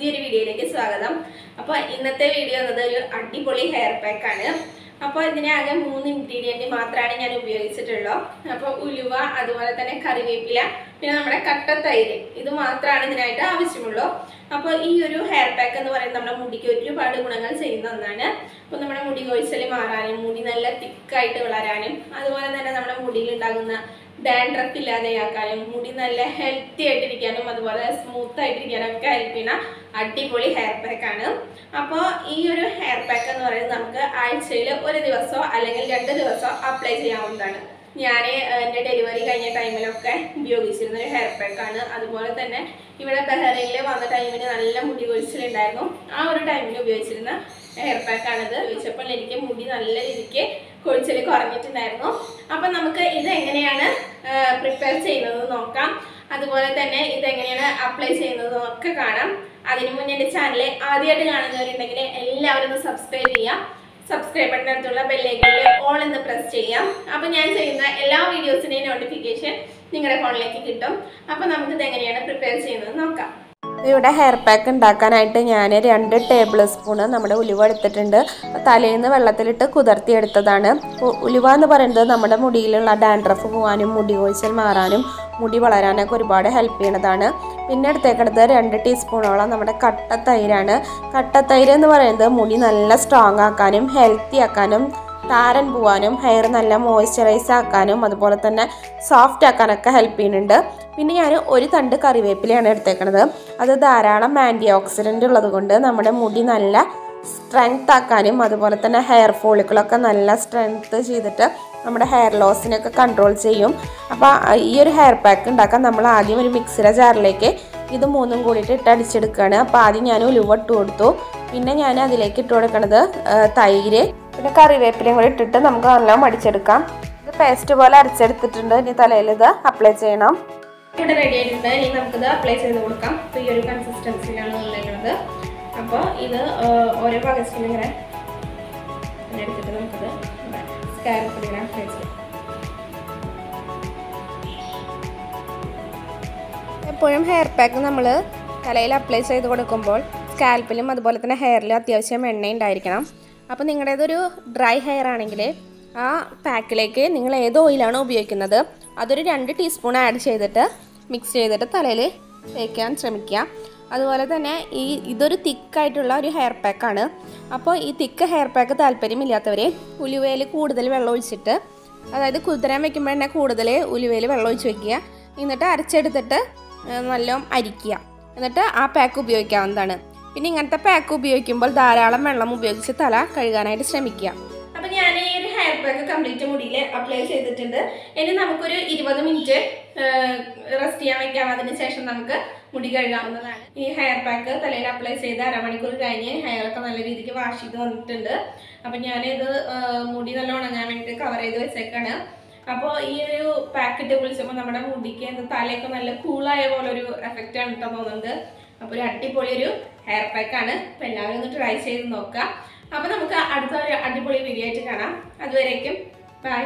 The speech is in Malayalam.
പുതിയൊരു വീഡിയോയിലേക്ക് സ്വാഗതം. അപ്പോൾ ഇന്നത്തെ വീഡിയോ എന്നത് ഒരു അടിപൊളി ഹെയർ പാക്ക് ആണ്. അപ്പോൾ ഇതിനാകെ മൂന്ന് ഇൻഗ്രീഡിയന്റ് മാത്രമാണ് ഞാൻ ഉപയോഗിച്ചിട്ടുള്ളൂ. അപ്പോൾ ഉലുവ അതുപോലെ തന്നെ കറിവേപ്പില പിന്നെ നമ്മുടെ കട്ടത്തൈര് ഇത് മാത്രമാണ് ഇതിനായിട്ട് ആവശ്യമുള്ളൂ. അപ്പോൾ ഈ ഒരു ഹെയർ പാക്ക് എന്ന് പറയുന്നത് നമ്മുടെ മുടിക്ക് ഒരുപാട് ഗുണങ്ങൾ ചെയ്യുന്ന ഒന്നാണ്. അപ്പോൾ നമ്മുടെ മുടി കൊഴിച്ചൽ മാറാനും മുടി നല്ല തിക്കായിട്ട് വളരാനും അതുപോലെ തന്നെ നമ്മുടെ മുടിയിൽ ഉണ്ടാകുന്ന ഡാൻഡ്രഫ് ഇല്ലാതെയാക്കാനും മുടി നല്ല ഹെൽത്തി ആയിട്ടിരിക്കാനും അതുപോലെ സ്മൂത്ത് ആയിട്ടിരിക്കാനും ഒക്കെ ഹെൽപ്പ് ചെയ്യുന്ന അടിപൊളി ഹെയർ പാക്ക് ആണ്. അപ്പോൾ ഈ ഒരു ഹെയർ പാക്ക് എന്ന് പറയുന്നത് നമുക്ക് ആഴ്ചയിൽ ഒരു ദിവസമോ അല്ലെങ്കിൽ രണ്ട് ദിവസമോ അപ്ലൈ ചെയ്യാവുന്നതാണ്. ഞാൻ എന്റെ ഡെലിവറി കഴിഞ്ഞ ടൈമിലൊക്കെ ഉപയോഗിച്ചിരുന്ന ഒരു ഹെയർ പാക്കാണ് അതുപോലെ തന്നെ ഇവിടെ ബഹ്റൈനിൽ വന്ന ടൈമിൽ നല്ല മുടി കൊഴിച്ചിലുണ്ടായിരുന്നു ആ ഒരു ടൈമിൽ ഉപയോഗിച്ചിരുന്ന ഹെയർ പാക്കാണിത് ഉപയോഗിച്ചപ്പോൾ എനിക്ക് മുടി നല്ല രീതിക്ക് കൊഴിച്ചിൽ കുറഞ്ഞിട്ടുണ്ടായിരുന്നു. അപ്പം നമുക്ക് ഇത് എങ്ങനെയാണ് പ്രിപ്പയർ ചെയ്യുന്നത് നോക്കാം. അതുപോലെ തന്നെ ഇതെങ്ങനെയാണ് അപ്ലൈ ചെയ്യുന്നത് ഒക്കെ കാണാം. അതിനു മുന്നേ എന്റെ ചാനൽ ആദ്യമായിട്ട് കാണുന്നവരുണ്ടെങ്കിൽ എല്ലാവരും ഒന്ന് സബ്സ്ക്രൈബ് ചെയ്യാം സബ്സ്ക്രൈബ് ബട്ടനടുത്തുള്ള ബെല്ലൈക്കണിൽ ഓൾ എന്ന് പ്രസ് ചെയ്യാം അപ്പോൾ ഞാൻ ചെയ്യുന്ന എല്ലാ വീഡിയോസിന്റെയും നോട്ടിഫിക്കേഷൻ നിങ്ങളുടെ ഫോണിലേക്ക് കിട്ടും. അപ്പോൾ നമുക്കിത് എങ്ങനെയാണ് പ്രിപ്പയർ ചെയ്യുന്നത് നോക്കാം. ഇവിടെ ഹെയർ പാക്ക് ഉണ്ടാക്കാനായിട്ട് ഞാൻ രണ്ട് ടേബിൾ സ്പൂണ് നമ്മുടെ ഉലുവ എടുത്തിട്ടുണ്ട്. തലയിൽ തലേന്ന് വെള്ളത്തിലിട്ട് കുതിർത്തിയെടുത്തതാണ്. ഉലുവ എന്ന് പറയുന്നത് നമ്മുടെ മുടിയിലുള്ള ഡാൻഡ്രഫ് പോകാനും മുടി കൊഴിച്ചൽ മാറാനും മുടി വളരാനൊക്കെ ഒരുപാട് ഹെൽപ്പ് ചെയ്യണതാണ്. പിന്നെ എടുത്തേക്കുന്നത് രണ്ട് ടീസ്പൂണോളം നമ്മുടെ കട്ട തൈരാണ്. കട്ട തൈര് എന്ന് പറയുന്നത് മുടി നല്ല സ്ട്രോങ് ആക്കാനും ഹെൽത്തി ആക്കാനും താരൻ പോവാനും ഹെയർ നല്ല മോയ്സ്ചറൈസ് ആക്കാനും അതുപോലെ തന്നെ സോഫ്റ്റ് ആക്കാനൊക്കെ ഹെൽപ്പ് ചെയ്യുന്നുണ്ട്. പിന്നെ ഞാൻ ഒരു തണ്ട് കറിവേപ്പിലയാണ് എടുത്തേക്കണത്. അത് ധാരാളം ആന്റി ഓക്സിഡന്റ് ഉള്ളതുകൊണ്ട് നമ്മുടെ മുടി നല്ല സ്ട്രെങ്ത് ആക്കാനും അതുപോലെ തന്നെ ഹെയർ ഫോളിക്കിളൊക്കെ നല്ല സ്ട്രെങ്ത് ചെയ്തിട്ട് നമ്മുടെ ഹെയർ ലോസിനൊക്കെ കൺട്രോൾ ചെയ്യും. അപ്പോൾ ഈ ഒരു ഹെയർ പാക്ക് ഉണ്ടാക്കാൻ നമ്മൾ ആദ്യം ഒരു മിക്സിയുടെ ജാറിലേക്ക് ഇത് മൂന്നും കൂടിയിട്ട് ഇട്ട് അടിച്ചെടുക്കുകയാണ്. അപ്പോൾ ആദ്യം ഞാൻ ഉലുവ ഇട്ട് കൊടുത്തു. പിന്നെ ഞാൻ അതിലേക്ക് ഇട്ട് കൊടുക്കണത് തൈര്. പിന്നെ കറിവേപ്പിലയും കൂടി ഇട്ടിട്ട് നമുക്ക് നല്ലോണം അടിച്ചെടുക്കാം. ഇത് പേസ്റ്റ് പോലെ അരച്ചെടുത്തിട്ടുണ്ട്. ഇനി തലയിൽ ഇത് അപ്ലൈ ചെയ്യണം. ഇവിടെ റെഡി ആയിട്ടുണ്ട്. ഇനി നമുക്കിത് അപ്ലൈ ചെയ്ത് കൊടുക്കാം. അപ്പോൾ ഈ ഒരു കൺസിസ്റ്റൻസിയിലാണ് വന്നേക്കുന്നത് അപ്പോൾ ഇത് ഓരോ പകച്ചിലും ഇങ്ങനെ എടുത്തിട്ട് നമുക്കിത് സ്കാൽപ്പിൽ ഇങ്ങനെ അപ്ലൈ ചെയ്യാം. എപ്പോഴും ഹെയർ പാക്ക് നമ്മൾ തലയിൽ അപ്ലൈ ചെയ്ത് കൊടുക്കുമ്പോൾ സ്കാൽപ്പിലും അതുപോലെ തന്നെ ഹെയറിലും അത്യാവശ്യം എണ്ണ ഉണ്ടായിരിക്കണം. അപ്പോൾ നിങ്ങളുടേതൊരു ഡ്രൈ ഹെയർ ആണെങ്കിൽ ആ പാക്കിലേക്ക് നിങ്ങൾ ഏത് ഓയിലാണോ ഉപയോഗിക്കുന്നത്? അതൊരു രണ്ട് ടീസ്പൂൺ ആഡ് ചെയ്തിട്ട് മിക്സ് ചെയ്തിട്ട് തലയിൽ തേക്കാൻ ശ്രമിക്കുക. അതുപോലെ തന്നെ ഈ ഇതൊരു തിക്കായിട്ടുള്ള ഒരു ഹെയർ പാക്കാണ് അപ്പോൾ ഈ തിക്ക് ഹെയർ പാക്ക് താല്പര്യമില്ലാത്തവർ ഉലുവയിൽ കൂടുതൽ വെള്ളം ഒഴിച്ചിട്ട് അതായത് കുതിരാൻ വെക്കുമ്പോൾ തന്നെ കൂടുതൽ ഉലുവയിൽ വെള്ളം ഒഴിച്ച് വെക്കുക. എന്നിട്ട് അരച്ചെടുത്തിട്ട് നല്ലോണം അരിക്കുക. എന്നിട്ട് ആ പാക്ക് ഉപയോഗിക്കാവുന്നതാണ്. പിന്നെ ഇങ്ങനത്തെ പാക്ക് ഉപയോഗിക്കുമ്പോൾ ധാരാളം വെള്ളം ഉപയോഗിച്ച് തല കഴുകാനായിട്ട് ശ്രമിക്കുക. ഈ ബാഗ് കംപ്ലീറ്റ് മുടിയിൽ അപ്ലൈ ചെയ്തിട്ടുണ്ട്. ഇനി നമുക്കൊരു ഇരുപത് മിനിറ്റ് റെസ്റ്റ് ചെയ്യാൻ വെക്കാം അതിന് ശേഷം നമുക്ക് മുടി കഴുകാവുന്നതാണ്. ഈ ഹെയർ പാക്ക് തലയിൽ അപ്ലൈ ചെയ്ത് അരമണിക്കൂർ കഴിഞ്ഞ് ഹെയർ ഒക്കെ നല്ല രീതിക്ക് വാഷ് ചെയ്ത് വന്നിട്ടുണ്ട്. അപ്പൊ ഞാനിത് മുടി നല്ല ഉണങ്ങാൻ വേണ്ടിയിട്ട് കവർ ചെയ്ത് വെച്ചേക്കാണ്. അപ്പോൾ ഈ ഒരു പാക്കറ്റ് കുളിച്ചപ്പോൾ നമ്മുടെ മുടിക്ക് തലയൊക്കെ നല്ല കൂളായ പോലെ ഒരു എഫക്റ്റ് ആണ് കേട്ടോ തോന്നുന്നുണ്ട്. അപ്പോൾ ഒരു അടിപൊളി ഒരു ഹെയർ പാക്കാണ് അപ്പോൾ എല്ലാവരും ഒന്ന് ട്രൈ ചെയ്ത് നോക്കുക അപ്പോൾ നമുക്ക് അടുത്ത ഒരു അടിപൊളി വീഡിയോ ആയിട്ട് കാണാം. അതുവരേക്കും ബൈ